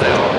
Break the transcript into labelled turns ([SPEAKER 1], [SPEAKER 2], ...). [SPEAKER 1] Deus.